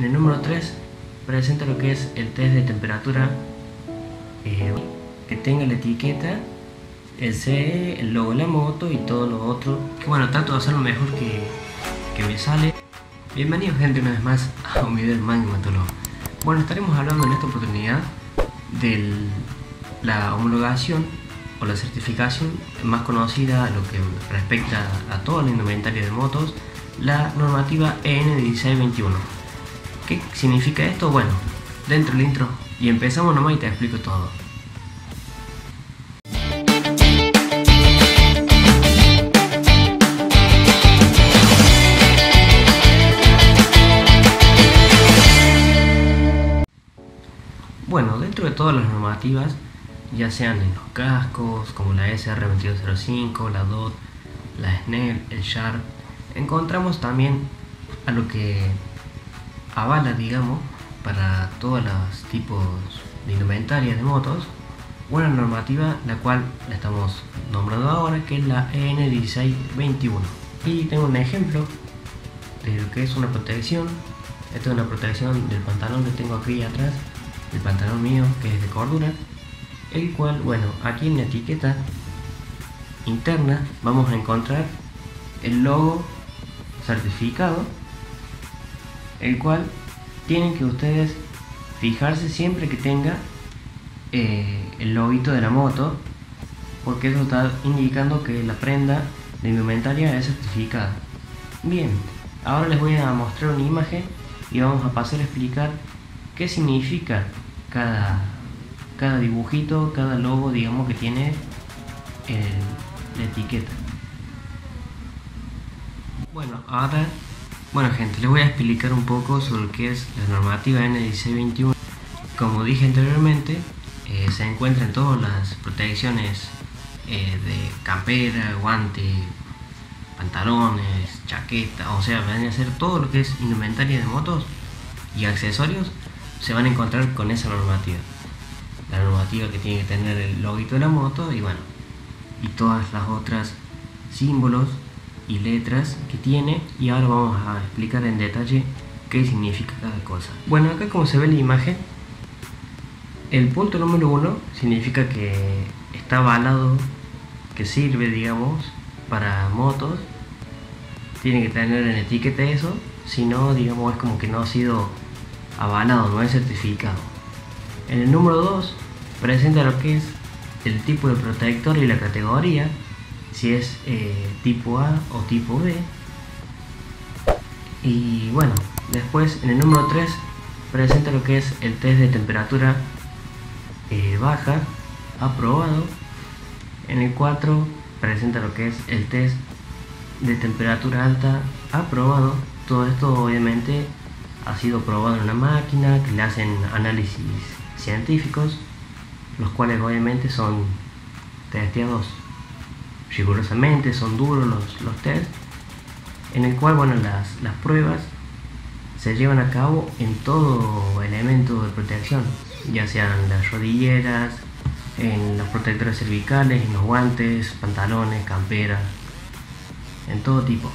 En el número 3 presenta lo que es el test de temperatura eh, que tenga la etiqueta, el CE, el logo de la moto y todo lo otro. Que bueno, trato de hacer lo mejor que, me sale. Bienvenidos gente una vez más a un video del Magnetólogo. Bueno, estaremos hablando en esta oportunidad de la homologación o la certificación más conocida lo que respecta a toda la indumentaria de motos, la normativa EN 1621. ¿Qué significa esto? Bueno, dentro del intro y empezamos nomás y te explico todo. Bueno, dentro de todas las normativas, ya sean en los cascos, como la SR2205, la DOT, la SNEL, el SHARP, encontramos también a lo que avala, digamos, para todos los tipos de indumentaria de motos, una normativa la cual la estamos nombrando ahora, que es la EN1621. Y tengo un ejemplo de lo que es una protección. Esta es una protección del pantalón que tengo aquí atrás, el pantalón mío que es de cordura, el cual, bueno, aquí en la etiqueta interna vamos a encontrar el logo certificado el cual tienen que ustedes fijarse siempre que tenga eh, el logito de la moto porque eso está indicando que la prenda de indumentaria es certificada. Bien ahora les voy a mostrar una imagen y vamos a pasar a explicar qué significa cada, cada dibujito cada logo digamos que tiene la etiqueta. Bueno ahora bueno gente, les voy a explicar un poco sobre qué es la normativa N1621. Como dije anteriormente, eh, se encuentra en todas las protecciones eh, de campera, guante, pantalones, chaqueta, o sea, van a ser todo lo que es indumentaria de motos y accesorios, se van a encontrar con esa normativa. La normativa que tiene que tener el loguito de la moto y bueno, y todas las otras símbolos y letras que tiene y ahora vamos a explicar en detalle qué significa cada cosa. Bueno, acá como se ve la imagen, el punto número uno significa que está avalado, que sirve, digamos, para motos. Tiene que tener en etiqueta eso, si no, digamos, es como que no ha sido avalado, no es certificado. En el número 2 presenta lo que es el tipo de protector y la categoría, si es eh, tipo A o tipo B. Y bueno, después en el número 3 presenta lo que es el test de temperatura eh, baja, aprobado. En el 4 presenta lo que es el test de temperatura alta, aprobado. Todo esto obviamente ha sido probado en una máquina que le hacen análisis científicos, los cuales obviamente son testeados rigurosamente, son duros los, los test, en el cual bueno, las, las pruebas se llevan a cabo en todo elemento de protección, ya sean las rodilleras, en los protectores cervicales, en los guantes, pantalones, camperas, en todo tipo.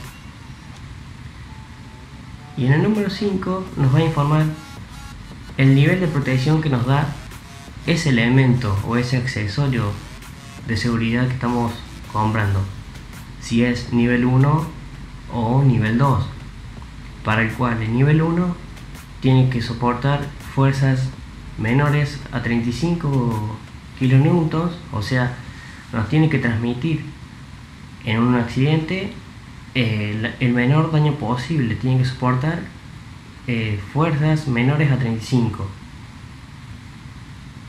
Y en el número 5 nos va a informar el nivel de protección que nos da ese elemento o ese accesorio de seguridad que estamos comprando si es nivel 1 o nivel 2 para el cual el nivel 1 tiene que soportar fuerzas menores a 35 kilonewtons o sea nos tiene que transmitir en un accidente el, menor daño posible. Tiene que soportar eh, fuerzas menores a 35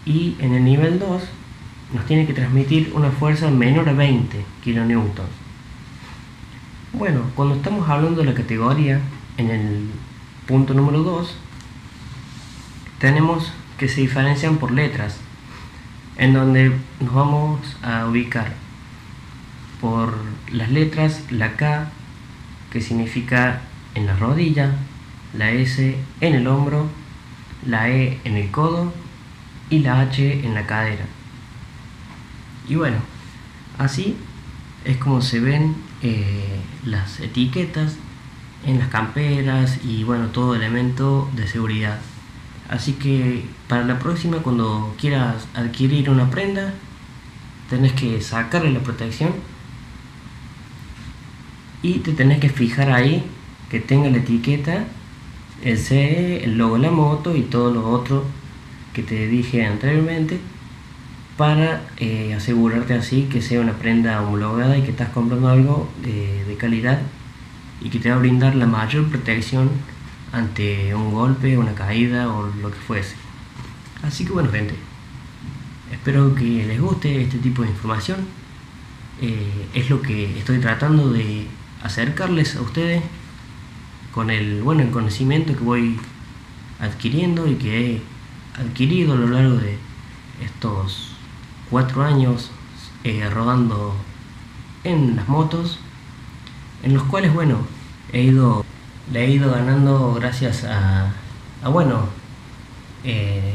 y en el nivel 2 nos tiene que transmitir una fuerza menor a 20 kN. Bueno, cuando estamos hablando de la categoría, en el punto número 2, tenemos que se diferencian por letras, en donde nos vamos a ubicar por las letras la K, que significa en la rodilla, la S en el hombro, la E en el codo y la H en la cadera. Y bueno, así es como se ven eh, las etiquetas en las camperas y bueno, todo elemento de seguridad. Así que para la próxima, cuando quieras adquirir una prenda, tenés que sacarle la protección y te tenés que fijar ahí que tenga la etiqueta, el CE, el logo de la moto y todo lo otro que te dije anteriormente para eh, asegurarte así que sea una prenda homologada y que estás comprando algo de, calidad y que te va a brindar la mayor protección ante un golpe, una caída o lo que fuese. Así que bueno gente, espero que les guste este tipo de información. Eh, es lo que estoy tratando de acercarles a ustedes con el, bueno, el conocimiento que voy adquiriendo y que he adquirido a lo largo de estos cuatro años eh, rodando en las motos, en los cuales, bueno, he ido, le he ido ganando gracias a, bueno, eh,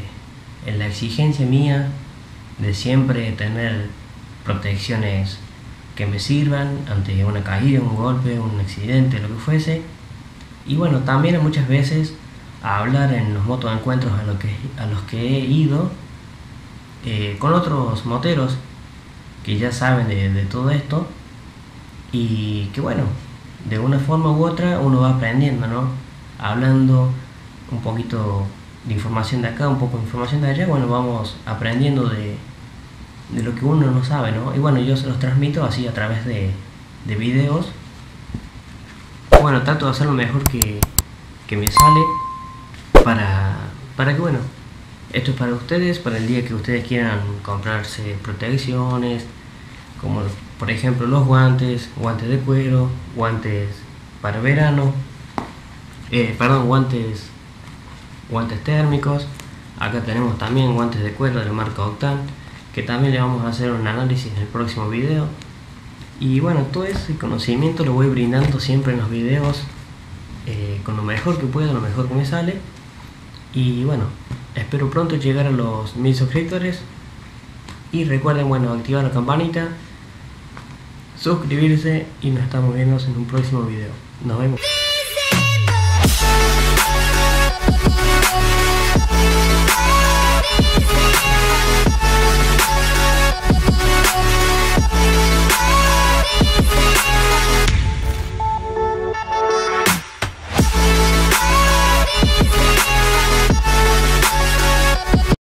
en la exigencia mía de siempre tener protecciones que me sirvan ante una caída, un golpe, un accidente, lo que fuese. Y bueno, también muchas veces a hablar en los motoencuentros a, lo que, a los que he ido eh, con otros moteros que ya saben de, todo esto y que bueno, de una forma u otra uno va aprendiendo, ¿no? Hablando un poquito de información de acá, un poco de información de allá, bueno, vamos aprendiendo de, de lo que uno no sabe, ¿no? Y bueno, yo se los transmito así a través de, de videos. Bueno, trato de hacer lo mejor que, que me sale para, para que, bueno, esto es para ustedes, para el día que ustedes quieran comprarse protecciones, como por ejemplo los guantes, guantes de cuero, guantes para verano, eh, perdón, guantes, guantes térmicos. Acá tenemos también guantes de cuero de la marca Octan, que también le vamos a hacer un análisis en el próximo video. Y bueno, todo ese conocimiento lo voy brindando siempre en los videos eh, con lo mejor que puedo, lo mejor que me sale. Y bueno, espero pronto llegar a los mil suscriptores. Y recuerden, bueno, activar la campanita, suscribirse y nos estamos viendo en un próximo video. Nos vemos.